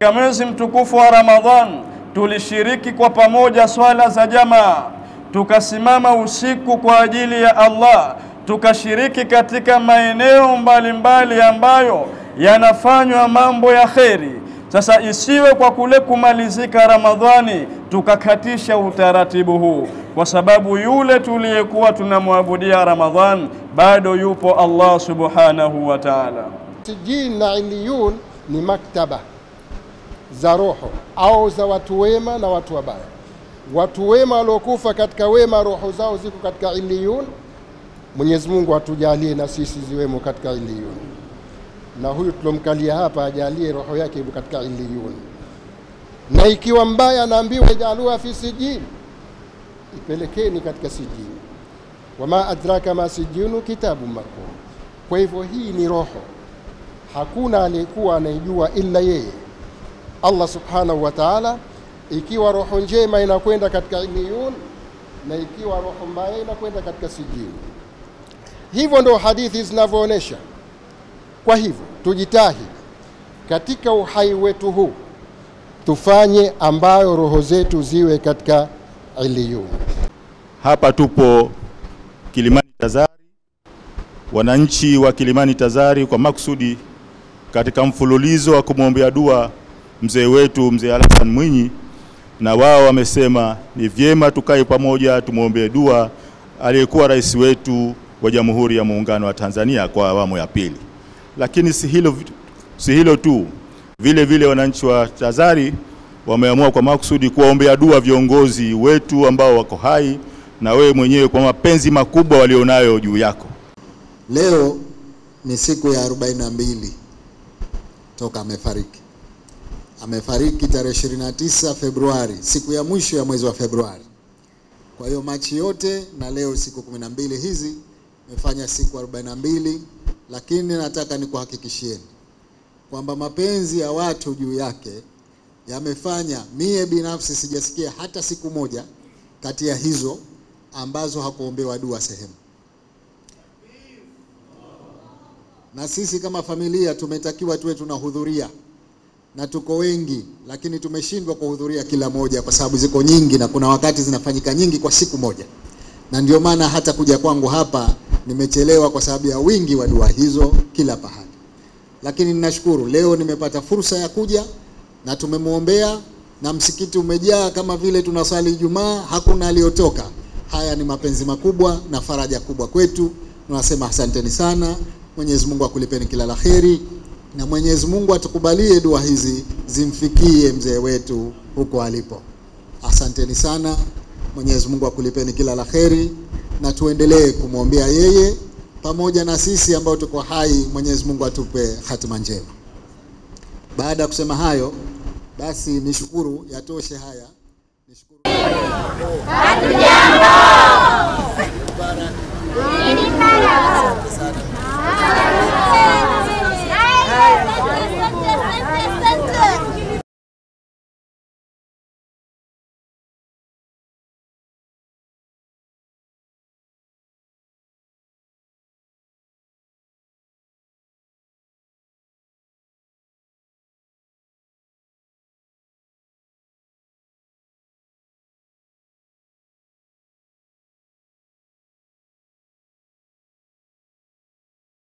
Katika mwezi mtukufu wa Ramadhan tulishiriki kwa pamoja swala za jamaa, tukasimama usiku kwa ajili ya Allah, tukashiriki katika maeneo mbalimbali ambayo yanafanywa mambo ya kheri. Sasa isiwe kwa kule kumalizika Ramadhani tukakatisha utaratibu huu, kwa sababu yule tuliyekuwa tunamwabudia Ramadhan bado yupo Allah subhanahu wa ta'ala. Sijin na iliyun ni maktaba za roho au za watu wema na watu wabaya. Watu wema waliokufa katika wema, roho zao ziko katika iliyun. Mwenyezi Mungu atujalie na sisi ziwemo katika iliyun, na huyu tulomkalia hapa ajalie roho yake katika iliyun. Na ikiwa mbaya, anaambiwa ijaluha fi sijin, ipelekeni katika sijini. Wama adraka ma sijinu, kitabu makum. Kwa hivyo hii ni roho, hakuna aliyekuwa anaijua ila yeye Allah subhanahu wa ta'ala, ikiwa roho njema inakwenda katika iliyun na ikiwa roho mbaya inakwenda katika sijini. Hivyo ndo hadithi zinavyoonyesha. Kwa hivyo tujitahi katika uhai wetu huu tufanye ambayo roho zetu ziwe katika iliyun. Hapa tupo Kilimani Tazari, wananchi wa Kilimani Tazari kwa maksudi katika mfululizo wa kumwombea dua mzee wetu mzee Hassan Mwinyi, na wao wamesema ni vyema tukae pamoja tumwombee dua aliyekuwa rais wetu wa Jamhuri ya Muungano wa Tanzania kwa awamu ya pili. Lakini si hilo, si hilo tu, vile vile wananchi wa Tazari wameamua kwa makusudi kuwaombea dua viongozi wetu ambao wako hai na wewe mwenyewe kwa mapenzi makubwa walionayo juu yako. Leo ni siku ya 42 toka amefariki. Amefariki tarehe 29 Februari, siku ya mwisho ya mwezi wa Februari. Kwa hiyo Machi yote na leo siku 12 hizi imefanya siku 42, lakini nataka nikuhakikishieni kwamba mapenzi ya watu juu yake yamefanya mie binafsi sijasikia hata siku moja kati ya hizo ambazo hakuombewa dua sehemu. Na sisi kama familia tumetakiwa tuwe tunahudhuria na tuko wengi, lakini tumeshindwa kuhudhuria kila moja kwa sababu ziko nyingi na kuna wakati zinafanyika nyingi kwa siku moja, na ndio maana hata kuja kwangu hapa nimechelewa kwa sababu ya wingi wa dua hizo kila pahali. Lakini ninashukuru leo nimepata fursa ya kuja na tumemwombea na msikiti umejaa kama vile tunaswali Ijumaa, hakuna aliyotoka. Haya ni mapenzi makubwa na faraja kubwa kwetu. Tunasema asanteni sana. Mwenyezi Mungu akulipeni kila la kheri na Mwenyezi Mungu atukubalie dua hizi zimfikie mzee wetu huko alipo. Asanteni sana. Mwenyezi Mungu akulipeni kila la kheri na tuendelee kumwombea yeye pamoja na sisi ambao tuko hai. Mwenyezi Mungu atupe hatima njema. Baada ya kusema hayo, basi nishukuru, yatoshe haya. Nishukuru.